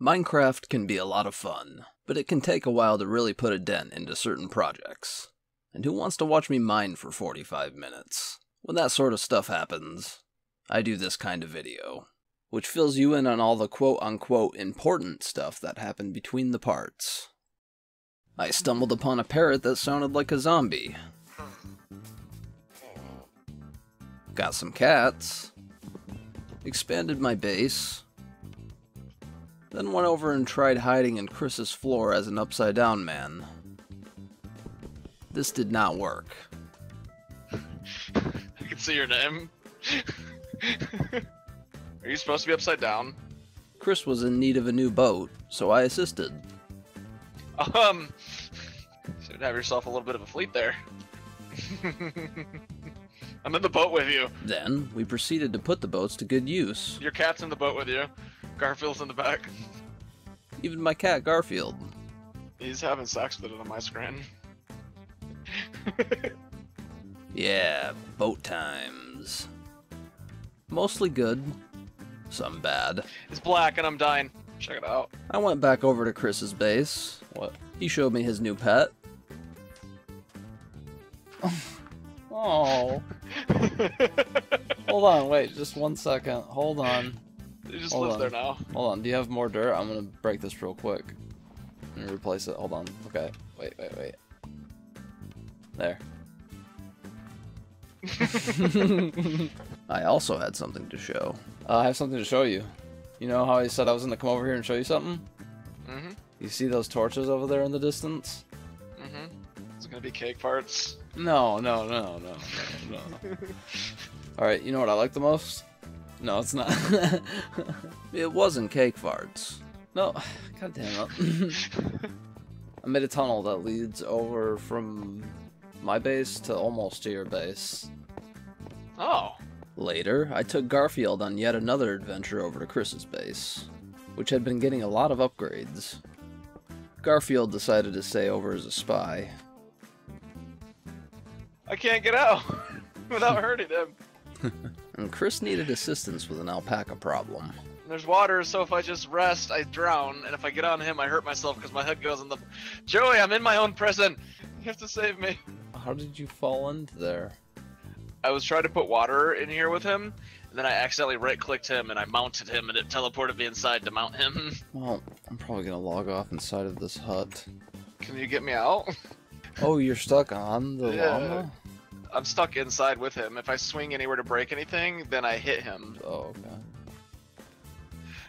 Minecraft can be a lot of fun, but it can take a while to really put a dent into certain projects. And who wants to watch me mine for 45 minutes? When that sort of stuff happens, I do this kind of video, which fills you in on all the quote unquote important stuff that happened between the parts. I stumbled upon a parrot that sounded like a zombie. Got some cats. Expanded my base. Then went over and tried hiding in Chris's floor as an upside down man. This did not work. I can see your name. Are you supposed to be upside down? Chris was in need of a new boat, so I assisted. Um, should have yourself a little bit of a fleet there. I'm in the boat with you. Then we proceeded to put the boats to good use. Your cat's in the boat with you. Garfield's in the back. Even my cat Garfield. He's having sex with it on my screen. Yeah, boat times. Mostly good, some bad. It's black and I'm dying. Check it out. I went back over to Chris's base. What? He showed me his new pet. Oh. Hold on, wait, just one second. Hold on. He just Hold lives on. there now. Hold on, do you have more dirt? I'm gonna break this real quick. And replace it. Hold on. Okay. Wait, wait, wait. There. I also had something to show. Uh, I have something to show you. You know how I said I was gonna come over here and show you something? Mm-hmm. You see those torches over there in the distance? Mm-hmm. It's gonna be cake parts. No, no, no, no, no, no. Alright, you know what I like the most? No, it's not. It wasn't cake farts. no, god damn it. I made a tunnel that leads over from my base to almost to your base. Oh. Later, I took Garfield on yet another adventure over to Chris's base, which had been getting a lot of upgrades. Garfield decided to stay over as a spy. I can't get out without hurting him. And Chris needed assistance with an alpaca problem. There's water, so if I just rest, I drown, and if I get on him, I hurt myself because my head goes in the. Joey, I'm in my own prison. You have to save me. How did you fall into there? I was trying to put water in here with him, and then I accidentally right-clicked him, and I mounted him, and it teleported me inside to mount him. Well, I'm probably gonna log off inside of this hut. Can you get me out? Oh, you're stuck on the Yeah. llama? I'm stuck inside with him. If I swing anywhere to break anything, then I hit him. Oh, okay.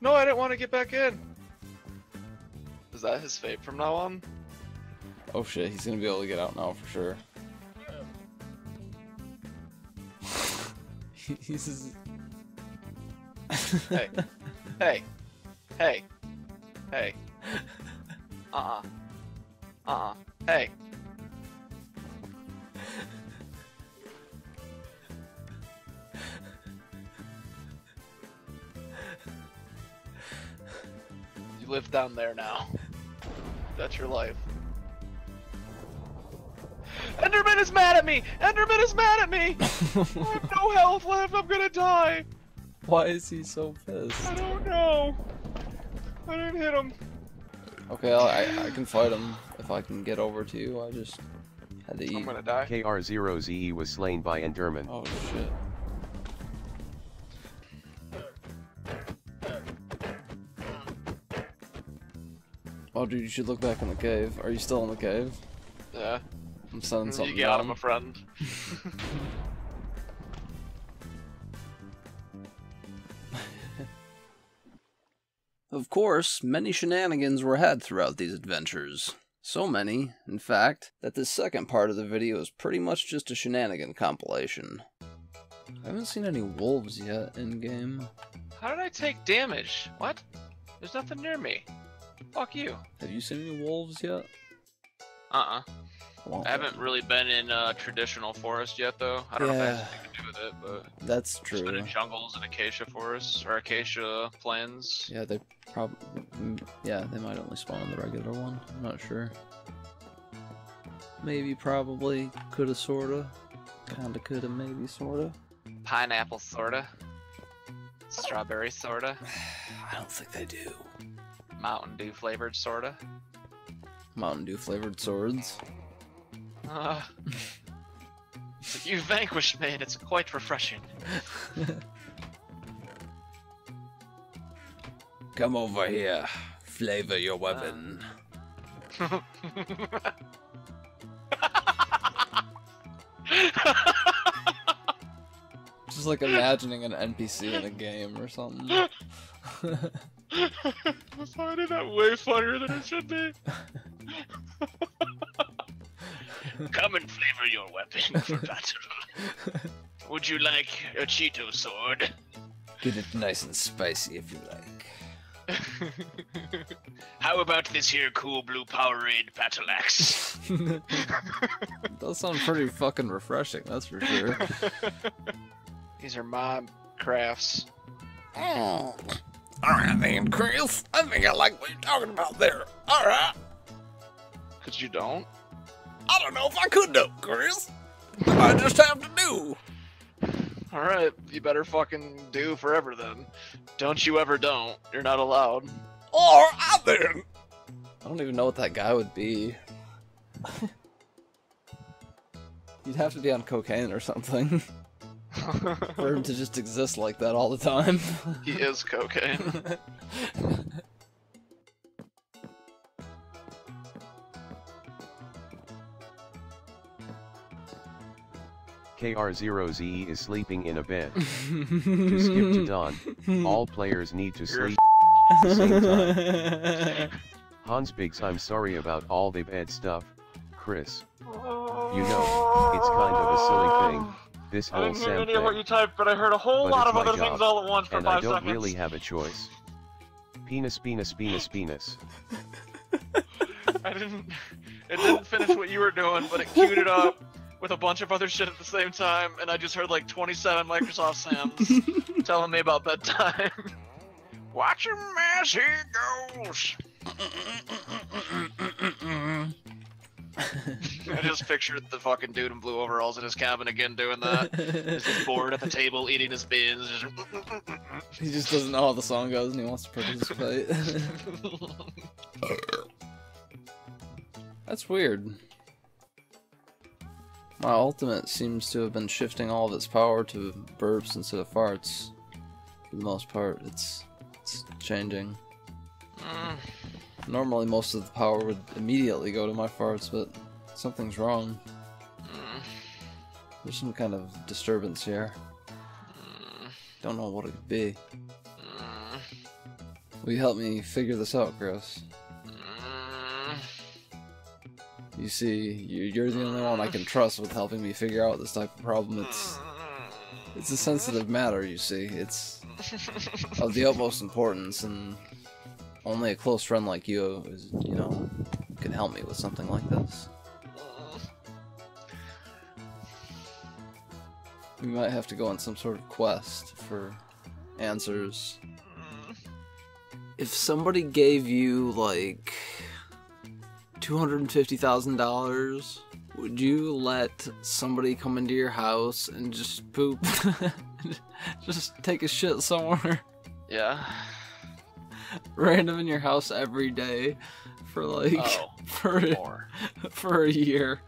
No, I didn't want to get back in. Is that his fate from now on? Oh shit, he's gonna be able to get out now for sure. he's. Hey. Hey. Hey. Hey. Uh-uh. Uh-uh. Hey. Live down there now. That's your life. Enderman is mad at me! Enderman is mad at me! I have no health left, I'm gonna die! Why is he so pissed? I don't know. I didn't hit him. Okay, I, I, I can fight him if I can get over to you. I just had to eat. I'm gonna die. KR0ZE E was slain by Enderman. Oh shit. Oh dude, you should look back in the cave. Are you still in the cave? Yeah. I'm sending something You got down. him, a friend. Of course, many shenanigans were had throughout these adventures. So many, in fact, that this second part of the video is pretty much just a shenanigan compilation. I haven't seen any wolves yet in game. How did I take damage? What? There's nothing near me. Fuck you. Have you seen any wolves yet? Uh-uh. I haven't really been in uh, traditional forest yet, though. I don't know if Yeah. that has anything to do with it, but That's just been true. in jungles and acacia forests or acacia plains. Yeah, they probably. Yeah, they might only spawn on the regular one. I'm not sure. Maybe, probably, coulda, sorta. Kinda, coulda, maybe, sorta. Pineapple sorta. Strawberry sorta. I don't think they do. Mountain Dew flavored sorta. Mountain Dew flavored swords. Uh, you vanquished me, and it's quite refreshing. Come over here. Flavor your weapon. Just like imagining an NPC in a game or something. I'm finding that way funnier than it should be. Come and flavor your weapon for battle. Would you like a Cheeto sword? Get it nice and spicy if you like. How about this here cool blue Powerade battle axe? Does sound pretty fucking refreshing, that's for sure. These are my crafts. Oh. Alright then, Chris. I think I like what you're talking about there. Alright. Cause you don't? I don't know if I could do, Chris. I just have to do. Alright, you better fucking do forever then. Don't you ever don't. You're not allowed. Alright then. I don't even know what that guy would be. You'd have to be on cocaine or something for him to just exist like that all the time. he is cocaine. KR0ZE is sleeping in a bed. To skip to dawn, all players need to sleep at the same time. Hans Biggs I'm sorry about all the bad stuff, Chris. You know, it's kind of a silly thing, this I didn't hear Sam any of what you typed, but I heard a whole But lot of my other things uh, all at once for five seconds. and I five don't seconds. really have a choice. Penis penis penis penis. I didn't. It didn't finish what you were doing, but it queued it up with a bunch of other shit at the same time, and I just heard like 27 Microsoft Sams telling me about bedtime. Watch him as he goes. I just pictured the fucking dude in blue overalls in his cabin again doing that. He's just bored at the table eating his beans. he just doesn't know how the song goes and he wants to participate. That's weird. My ultimate seems to have been shifting all of its power to burps instead of farts. For the most part, it's it's changing. Mm, Normally, most of the power would immediately go to my farts, but something's wrong. mm, There's some kind of disturbance here. mm, Don't know what it could be. mm, Will you help me figure this out, Chris? mm. You see, you're the only one I can trust with helping me figure out this type of problem. It's it's a sensitive matter, you see. It's of the utmost importance, and only a close friend like you is, you know, can help me with something like this. We might have to go on some sort of quest for answers. If somebody gave you like two hundred and fifty thousand dollars, would you let somebody come into your house and just poop, just take a shit somewhere Yeah. random in your house every day for like Oh, for more. for a year?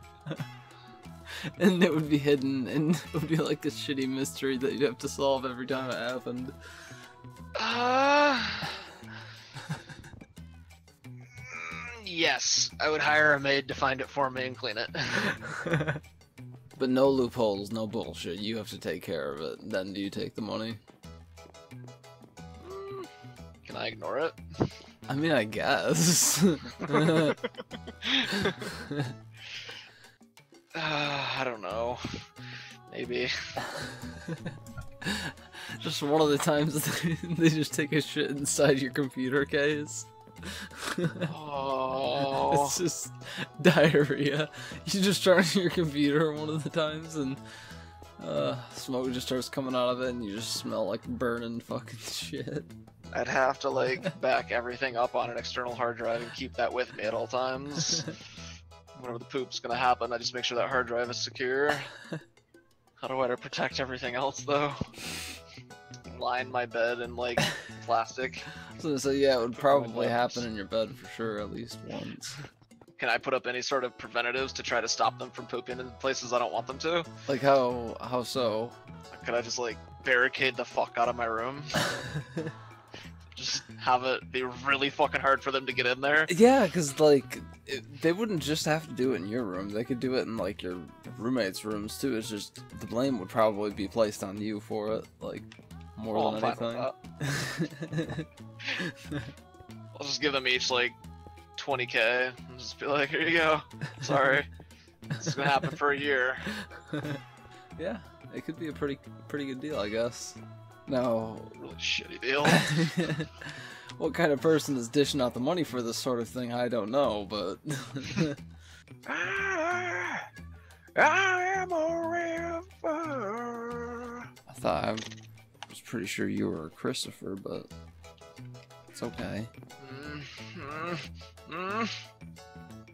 and it would be hidden, and it would be like a shitty mystery that you'd have to solve every time it happened. Uh, yes, I would hire a maid to find it for me and clean it. but no loopholes, no bullshit. You have to take care of it. Then do you take the money? Can I ignore it? I mean, I guess. Uh, I don't know. Maybe. just one of the times they just take a shit inside your computer case. Oh. It's just diarrhea. You just turn on your computer one of the times and uh, smoke just starts coming out of it and you just smell like burning fucking shit. I'd have to like back everything up on an external hard drive and keep that with me at all times. Whenever the poop's gonna happen, I just make sure that hard drive is secure. How do I protect everything else though? line my bed in like plastic. So, so yeah, it would Put on my probably happen in your bed for sure at least once. Can I put up any sort of preventatives to try to stop them from pooping in places I don't want them to? Like how how so? Could I just like barricade the fuck out of my room? Have it be really fucking hard for them to get in there? yeah, because like it, they wouldn't just have to do it in your room; they could do it in like your roommates' rooms too. It's just the blame would probably be placed on you for it, like more Oh, than anything. I'll just give them each like 20k and just be like, here you go. Sorry. this is gonna happen for a year. yeah, it could be a pretty pretty good deal, I guess. No. Really shitty deal. what kind of person is dishing out the money for this sort of thing? I don't know, but I am a river. I thought I was pretty sure you were Christopher, but it's okay.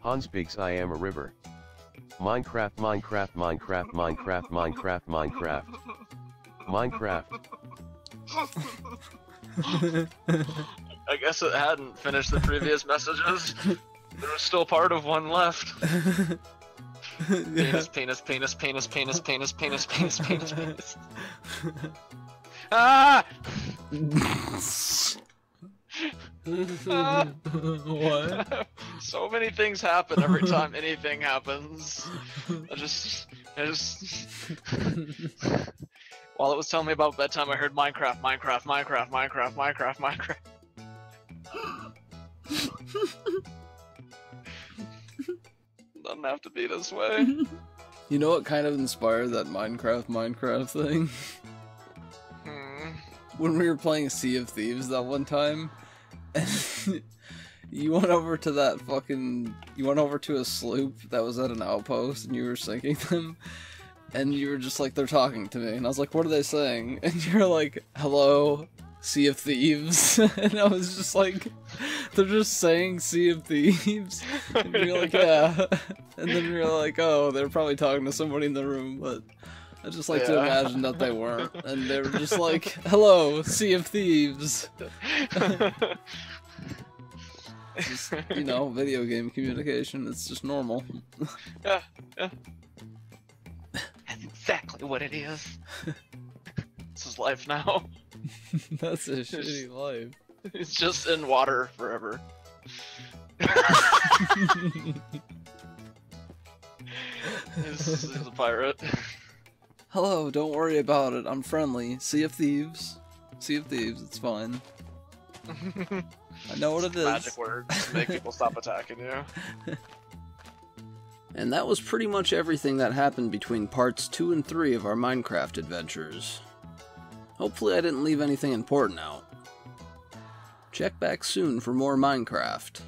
Hans Biggs I am a river. Minecraft, Minecraft, Minecraft, Minecraft, Minecraft, Minecraft. Minecraft. I guess it hadn't finished the previous messages. There was still part of one left. Penis, penis, penis, penis, penis, penis, penis, penis, penis, penis. Ah! what? so many things happen every time anything happens. I just, I just. While it was telling me about bedtime, I heard Minecraft, Minecraft, Minecraft, Minecraft, Minecraft, Minecraft. Doesn't have to be this way. You know what kind of inspired that Minecraft Minecraft thing? Hmm. When we were playing Sea of Thieves that one time, and you went over to that fucking. You went over to a sloop that was at an outpost and you were sinking them. And you were just like, they're talking to me. And I was like, what are they saying? And you're like, hello, Sea of Thieves. and I was just like, they're just saying Sea of Thieves. And you're like, yeah. And then you're like, oh, they're probably talking to somebody in the room, but I just like to imagine that they weren't. And they were just like, hello, Sea of Thieves. Just, you know, video game communication, it's just normal. yeah, yeah. Exactly what it is. this is life now. That's a shitty life. It's just in water forever. He's, he's a pirate. Hello, don't worry about it. I'm friendly. Sea of Thieves. Sea of Thieves, it's fine. I know what it is. Magic words to make people stop attacking you. And that was pretty much everything that happened between parts 2 and 3 of our Minecraft adventures. Hopefully, I didn't leave anything important out. Check back soon for more Minecraft.